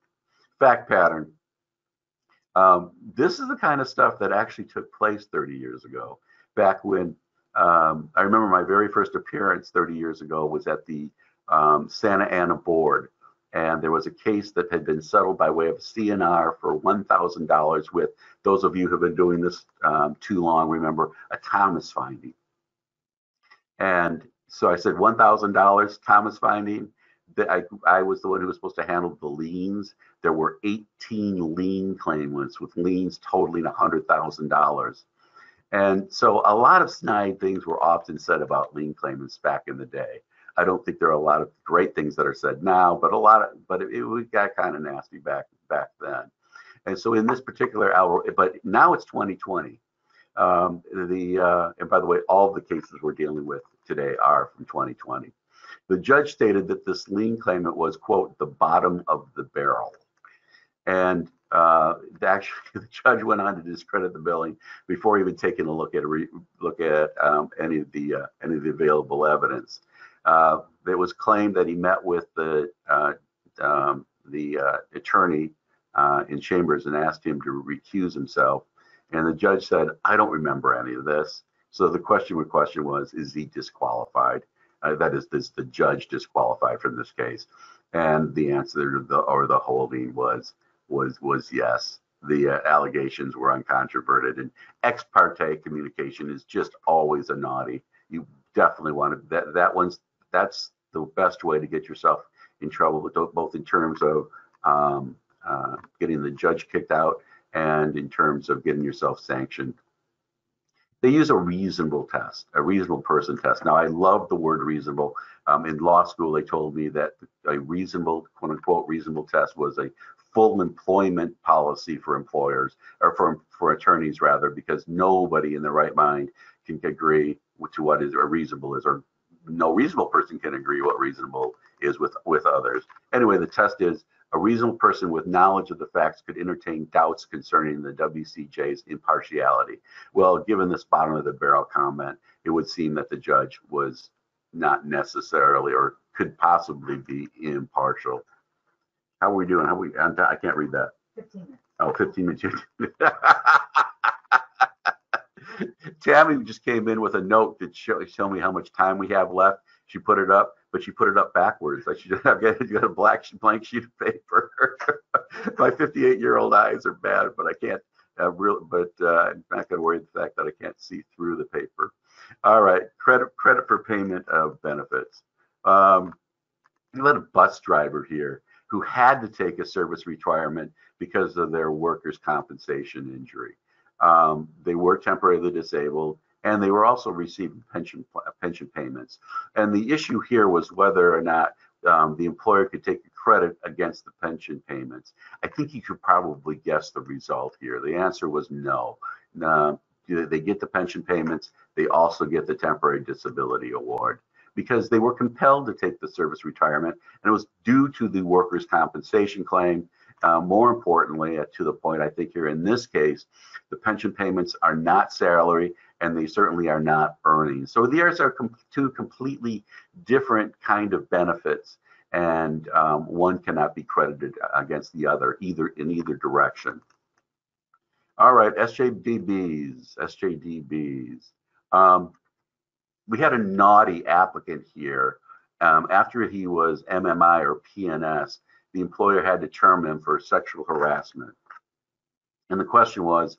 fact pattern. Um, this is the kind of stuff that actually took place 30 years ago, back when um, I remember my very first appearance 30 years ago was at the um, Santa Ana board. And there was a case that had been settled by way of C&R for $1,000 with those of you who have been doing this um, too long, remember a Thomas finding. And so I said $1,000 Thomas finding. That I, I was the one who was supposed to handle the liens. There were 18 lien claimants with liens totaling $100,000. And so a lot of snide things were often said about lien claimants back in the day. I don't think there are a lot of great things that are said now, but a lot of, but it, it got kind of nasty back back then. And so in this particular hour, but now it's 2020. Um, the uh, and by the way, all the cases we're dealing with today are from 2020. The judge stated that this lien claimant was quote the bottom of the barrel, and uh, actually the judge went on to discredit the billing before even taking a look at re, look at um, any of the uh, any of the available evidence. Uh, it was claimed that he met with the uh, um, the uh, attorney uh, in chambers and asked him to recuse himself. And the judge said, "I don't remember any of this." So the question question was, is he disqualified? Uh, that is, is the judge disqualified from this case? And the answer, the, or the holding was was was yes. The uh, allegations were uncontroverted, and ex parte communication is just always a naughty. You definitely want to that that one's that's the best way to get yourself in trouble, both in terms of um, uh, getting the judge kicked out and in terms of getting yourself sanctioned. They use a reasonable test, a reasonable person test. Now, I love the word reasonable. Um, in law school, they told me that a reasonable, quote unquote, reasonable test was a full employment policy for employers or for, for attorneys rather, because nobody in their right mind can agree to what is or reasonable is or no reasonable person can agree what reasonable is with with others. Anyway, the test is a reasonable person with knowledge of the facts could entertain doubts concerning the WCJ's impartiality. Well, given this bottom of the barrel comment, it would seem that the judge was not necessarily or could possibly be impartial. How are we doing? How we? I can't read that. 15 minutes. Oh, 15 minutes. Tammy just came in with a note that show, show me how much time we have left. She put it up, but she put it up backwards. Like she just got, got a black blank sheet of paper. My 58 year old eyes are bad, but I can't. Uh, real, but uh, I'm not going to worry the fact that I can't see through the paper. All right, credit credit for payment of benefits. Um, you had a bus driver here who had to take a service retirement because of their workers' compensation injury. Um, they were temporarily disabled, and they were also receiving pension pension payments. And the issue here was whether or not um, the employer could take credit against the pension payments. I think you could probably guess the result here. The answer was no. no they get the pension payments. They also get the temporary disability award because they were compelled to take the service retirement, and it was due to the workers' compensation claim uh, more importantly, uh, to the point I think here in this case, the pension payments are not salary and they certainly are not earnings. So these are com two completely different kind of benefits and um, one cannot be credited against the other either in either direction. All right, SJDBs, SJDBs. Um, we had a naughty applicant here um, after he was MMI or P&S the employer had to term him for sexual harassment. And the question was,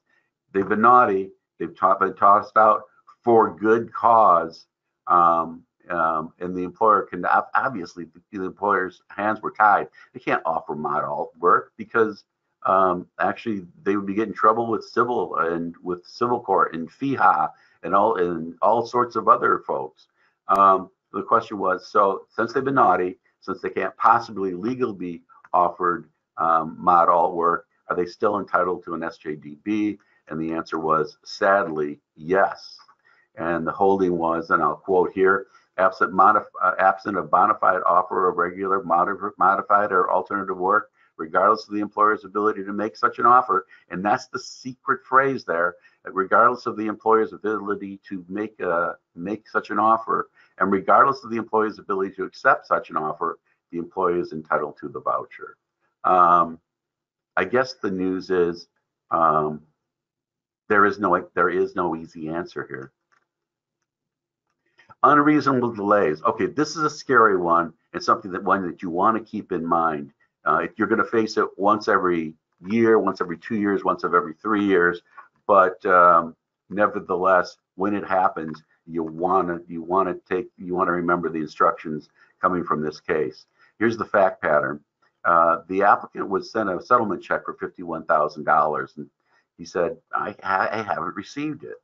they've been naughty, they've been tossed out for good cause, um, um, and the employer can obviously the employer's hands were tied. They can't offer model work because um, actually they would be getting trouble with civil and with civil court and FEHA and all and all sorts of other folks. Um, the question was, so since they've been naughty, since they can't possibly legally be offered um, mod alt work, are they still entitled to an SJDB? And the answer was sadly yes. And the holding was, and I'll quote here, absent, modif- uh, absent a bona fide offer of regular modif- modified or alternative work, regardless of the employer's ability to make such an offer. And that's the secret phrase there. Regardless of the employer's ability to make a, make such an offer, and regardless of the employer's ability to accept such an offer, the employee is entitled to the voucher. Um, I guess the news is um, there is no there is no easy answer here. Unreasonable delays. Okay, this is a scary one and something that one that you want to keep in mind. Uh, you're going to face it once every year, once every two years, once every three years, but um, nevertheless, when it happens, you want to you want to take you want to remember the instructions coming from this case. Here's the fact pattern. Uh, the applicant was sent a settlement check for $51,000 and he said, I, I haven't received it.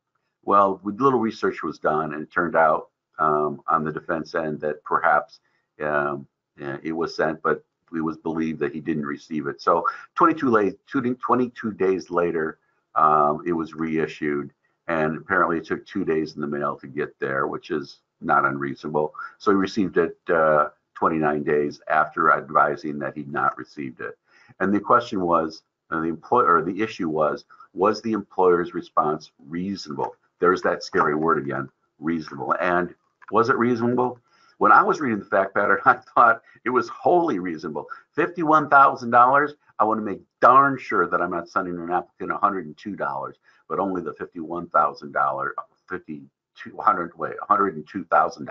Well, a little research was done and it turned out um, on the defense end that perhaps um, it was sent, but it was believed that he didn't receive it. So 22, late, 22 days later, um, it was reissued and apparently it took two days in the mail to get there, which is not unreasonable. So he received it uh, 29 days after advising that he'd not received it. And the question was, uh, the employer, or the issue was, was the employer's response reasonable? There's that scary word again, reasonable. And was it reasonable? When I was reading the fact pattern, I thought it was wholly reasonable. $51,000, I want to make darn sure that I'm not sending an applicant $102, but only the $51,000, 5200 wait, $102,000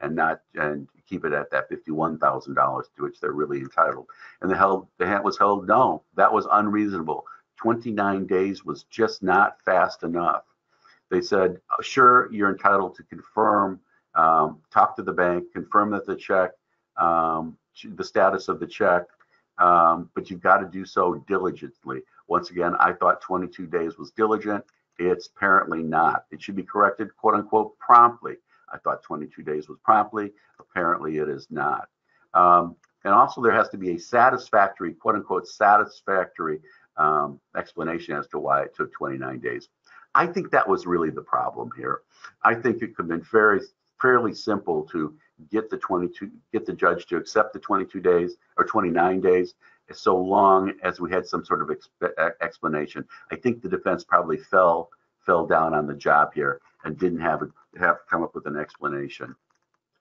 and not and keep it at that $51,000 to which they're really entitled. And the held the hand was held no, that was unreasonable. 29 days was just not fast enough. They said, sure, you're entitled to confirm, um, talk to the bank, confirm that the check, um, the status of the check, um, but you've got to do so diligently. Once again, I thought 22 days was diligent. It's apparently not. It should be corrected, quote unquote, promptly. I thought 22 days was promptly. Apparently, it is not. Um, and also, there has to be a satisfactory, quote unquote, satisfactory um, explanation as to why it took 29 days. I think that was really the problem here. I think it could have been very, fairly simple to get the 22, get the judge to accept the 22 days or 29 days, so long as we had some sort of exp explanation. I think the defense probably fell fell down on the job here and didn't have a, have come up with an explanation.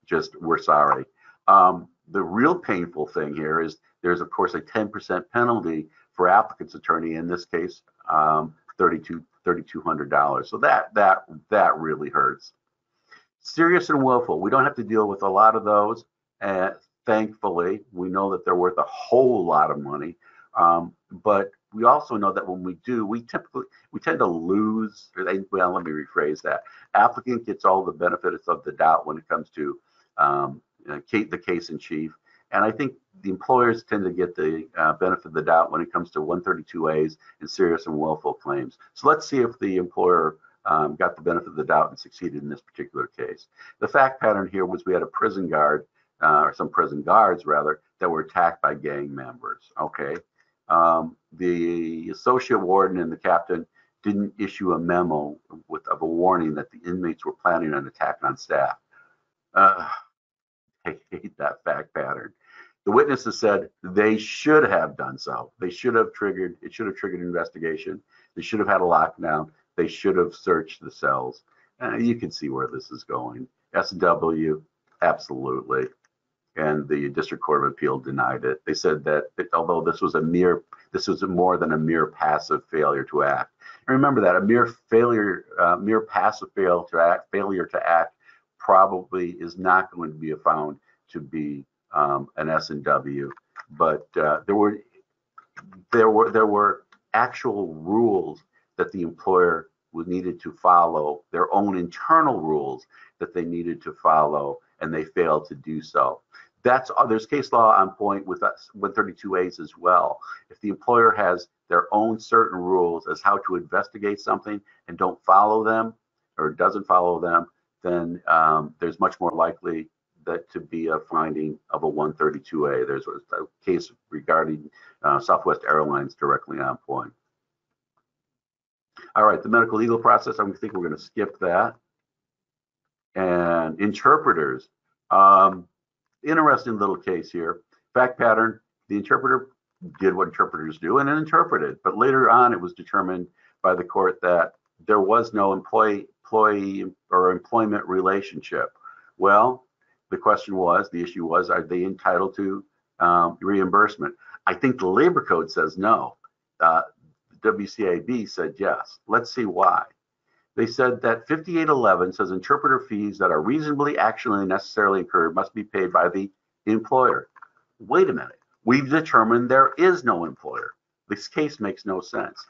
Just we're sorry. Um, the real painful thing here is there's of course a 10% penalty for applicant's attorney in this case, um, 32 $3,200. So that that that really hurts. Serious and willful. We don't have to deal with a lot of those. And thankfully, we know that they're worth a whole lot of money. Um, but we also know that when we do, we typically we tend to lose. Well, let me rephrase that. Applicant gets all the benefits of the doubt when it comes to um, the case in chief, and I think the employers tend to get the uh, benefit of the doubt when it comes to 132As and serious and willful claims. So let's see if the employer um, got the benefit of the doubt and succeeded in this particular case. The fact pattern here was we had a prison guard, uh, or some prison guards rather, that were attacked by gang members. Okay, um, the associate warden and the captain didn't issue a memo with of a warning that the inmates were planning an attack on staff. Uh, I hate that fact pattern. The witnesses said they should have done so. They should have triggered. It should have triggered an investigation. They should have had a lockdown. They should have searched the cells. Uh, you can see where this is going. SW, absolutely and the District Court of Appeal denied it. They said that it, although this was a mere, this was more than a mere passive failure to act. And remember that a mere failure, uh, mere passive fail to act, failure to act, probably is not going to be found to be um, an S and W. But uh, there were, there were, there were actual rules that the employer was needed to follow, their own internal rules that they needed to follow, and they failed to do so That's, uh, there's case law on point with us, 132As as well. If the employer has their own certain rules as how to investigate something and don't follow them or doesn't follow them, then um, there's much more likely that to be a finding of a 132A. There's a, a case regarding uh, Southwest Airlines directly on point. All right, the medical legal process, I think we're going to skip that. And interpreters, um, interesting little case here. Fact pattern, the interpreter did what interpreters do and interpreted, but later on it was determined by the court that there was no employee, employee or employment relationship. Well, the question was, the issue was, are they entitled to um, reimbursement? I think the labor code says no. Uh, WCAB said yes. Let's see why. They said that 5811 says interpreter fees that are reasonably actually necessarily incurred must be paid by the employer. Wait a minute. We've determined there is no employer. This case makes no sense.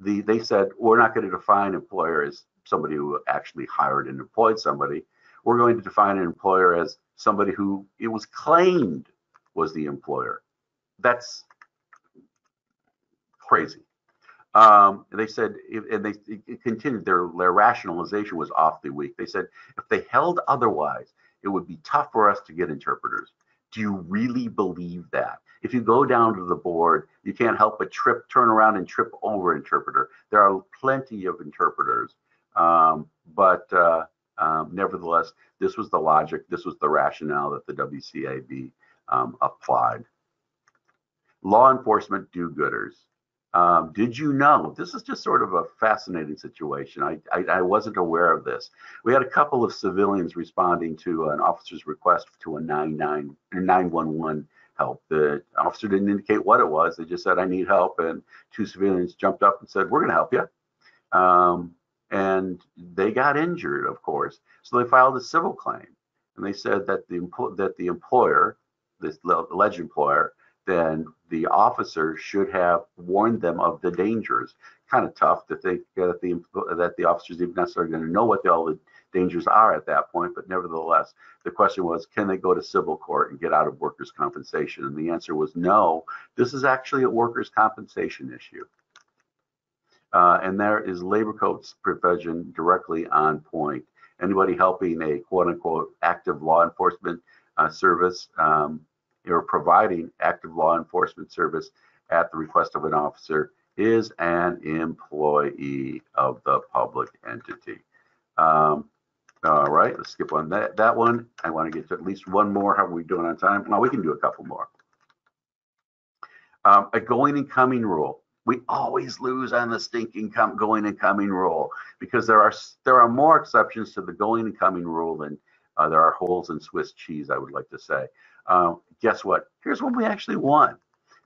The, they said we're not going to define employer as somebody who actually hired and employed somebody. We're going to define an employer as somebody who it was claimed was the employer. That's crazy. Um, they said, and they continued, their, their rationalization was awfully weak. They said, if they held otherwise, it would be tough for us to get interpreters. Do you really believe that? If you go down to the board, you can't help but trip, turn around and trip over interpreter. There are plenty of interpreters, um, but uh, um, nevertheless, this was the logic, this was the rationale that the WCAB um, applied. Law enforcement do-gooders. Um, did you know? This is just sort of a fascinating situation. I, I, I, wasn't aware of this. We had a couple of civilians responding to an officer's request to a 99, 911 help. The officer didn't indicate what it was. They just said, I need help. And two civilians jumped up and said, We're going to help you. Um, and they got injured, of course. So they filed a civil claim. And they said that the, that the employer, this alleged employer, then the officer should have warned them of the dangers. Kind of tough to think that the that the officers even necessarily going to know what the, all the dangers are at that point, but nevertheless, the question was, can they go to civil court and get out of workers' compensation? And the answer was no. This is actually a workers' compensation issue. Uh, and there is labor codes provision directly on point. Anybody helping a quote unquote active law enforcement uh, service um, or providing active law enforcement service at the request of an officer is an employee of the public entity. Um, all right, let's skip on that that one. I want to get to at least one more. How are we doing on time? Well, we can do a couple more. Um, a going and coming rule. We always lose on the stinking going and coming rule because there are there are more exceptions to the going and coming rule than uh, there are holes in Swiss cheese. I would like to say. Uh, guess what? Here's what we actually won.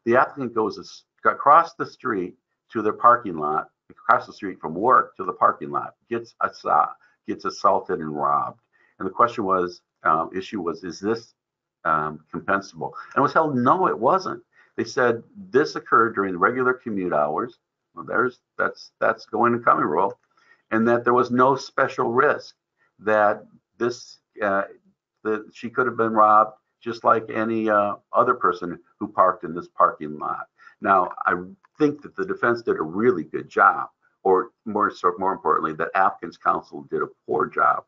The applicant goes across the street to their parking lot, across the street from work to the parking lot, gets gets assaulted and robbed. And the question was, um, issue was, is this um, compensable? And it was held, no, it wasn't. They said this occurred during the regular commute hours. Well, there's that's that's going and coming rule, and that there was no special risk that this uh, that she could have been robbed just like any uh, other person who parked in this parking lot. Now, I think that the defense did a really good job, or more more importantly, that applicants counsel did a poor job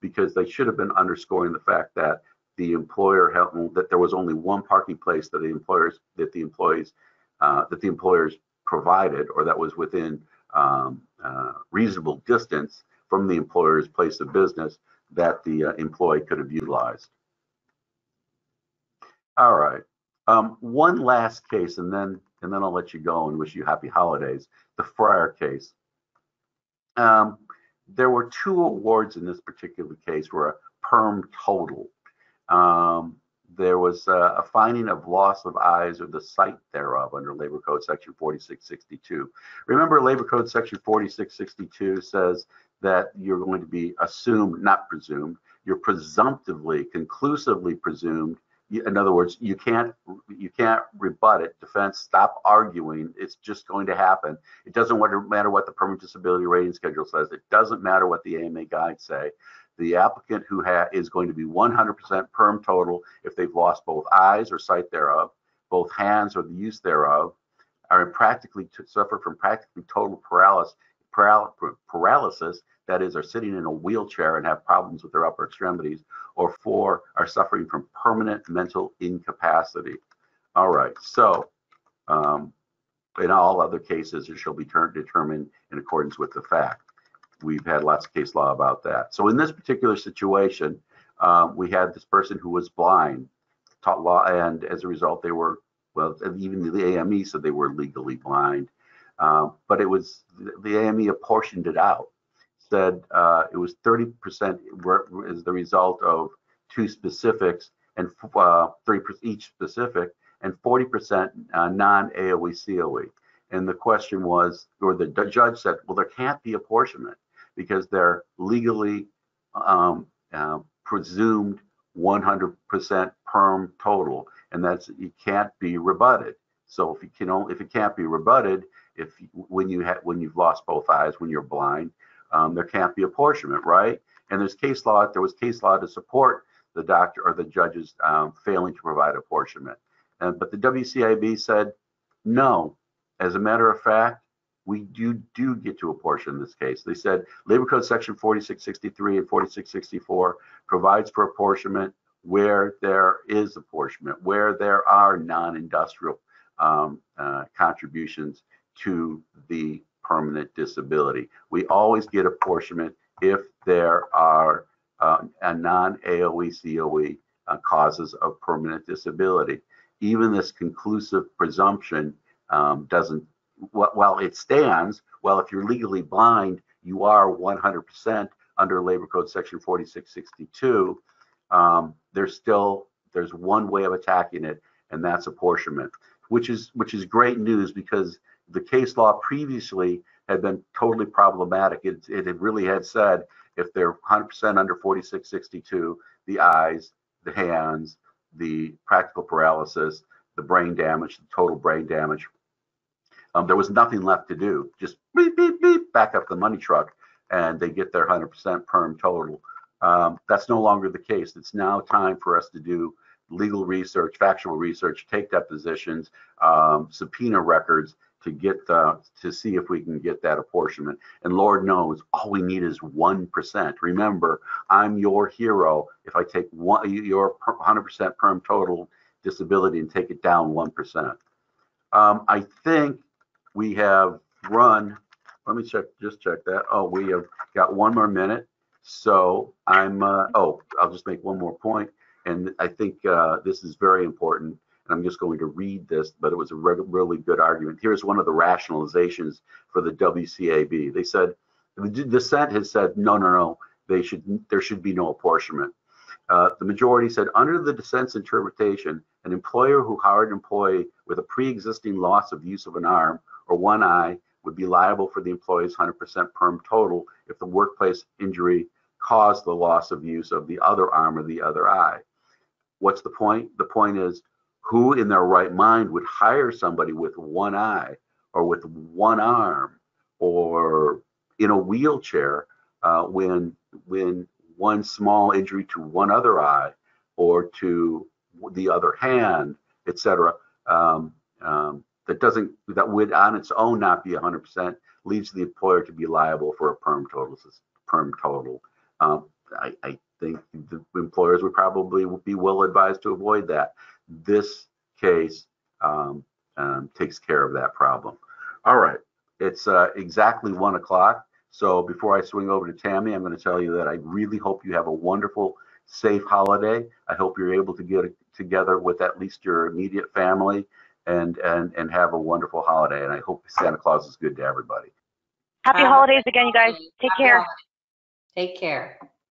because they should have been underscoring the fact that the employer held that there was only one parking place that the employers that the employees uh, that the employers provided or that was within um, uh, reasonable distance from the employer's place of business that the uh, employee could have utilized. All right. Um, one last case, and then and then I'll let you go and wish you happy holidays. The Fryer case. Um, there were two awards in this particular case were a perm total. Um, there was a, a, finding of loss of eyes or the sight thereof under Labor Code Section 4662. Remember, Labor Code Section 4662 says that you're going to be assumed, not presumed, you're presumptively, conclusively presumed in other words, you can't you can't rebut it. Defense, stop arguing. It's just going to happen. It doesn't matter what the permanent disability rating schedule says. It doesn't matter what the AMA guides say. the applicant who ha- is going to be 100% perm total if they've lost both eyes or sight thereof, both hands or the use thereof, are practically suffer from practically total paralysis, paral- paralysis, that is, are sitting in a wheelchair and have problems with their upper extremities, or four, are suffering from permanent mental incapacity. All right, so um, in all other cases, it shall be ter- determined in accordance with the fact. We've had lots of case law about that. So in this particular situation, um, we had this person who was blind, taught law, and as a result, they were well, even the AME said they were legally blind, uh, but it was the AME apportioned it out. Said uh, it was 30% as the result of two specifics and uh, 30% each specific, and 40% uh, non-AOE COE. And the question was, or the judge said, well, there can't be apportionment because they're legally um, uh, presumed 100% perm total and that's it can't be rebutted. So if you can only, if it can't be rebutted, if when you have when you've lost both eyes, when you're blind, um, there can't be apportionment, right? And there's case law. There was case law to support the doctor or the judges um, failing to provide apportionment. And, but the WCAB said no. As a matter of fact, we do do get to apportion in this case. They said Labor Code Section 4663 and 4664 provides for apportionment where there is apportionment, where there are non-industrial um, uh, contributions to the permanent disability. We always get apportionment if there are uh, a non-AOE COE uh, causes of permanent disability. Even this conclusive presumption um, doesn't, while it stands, well, if you're legally blind, you are 100% under Labor Code Section 4662 um, there's still there's one way of attacking it, and that's apportionment, which is which is great news because the case law previously had been totally problematic. It, it had really had said if they're 100% under 4662, the eyes, the hands, the practical paralysis, the brain damage, the total brain damage, um, there was nothing left to do. Just beep, beep, beep, back up the money truck, and they get their 100% perm total. Um, that's no longer the case. It's now time for us to do legal research, factual research, take depositions, um, subpoena records to get the, to see if we can get that apportionment. And Lord knows, all we need is 1%. Remember, I'm your hero if I take one, your 100% perm total disability and take it down 1%. Um, I think we have run, let me check, just check that. Oh, we have got one more minute. So I'm, uh, oh, I'll just make one more point, and I think uh, this is very important. And I'm just going to read this, but it was a re really good argument. Here's one of the rationalizations for the WCAB. They said the dissent has said no, no, no. They should there should be no apportionment. Uh, the majority said under the dissent's interpretation, an employer who hired an employee with a pre-existing loss of use of an arm or one eye would be liable for the employee's 100% perm total if the workplace injury caused the loss of use of the other arm or the other eye. What's the point? The point is who in their right mind would hire somebody with one eye or with one arm or in a wheelchair uh, when when one small injury to one other eye or to the other hand, etc. Um, um, that doesn't that would on its own not be 100% leads the employer to be liable for a perm total perm total. Um, I, I, think the employers would probably be well advised to avoid that. This case um, um, takes care of that problem. All right, it's uh, exactly one o'clock. So before I swing over to Tammy, I'm going to tell you that I really hope you have a wonderful, safe holiday. I hope you're able to get together with at least your immediate family and and and have a wonderful holiday. And I hope Santa Claus is good to everybody. Happy holidays again, you guys. Take care. Take care.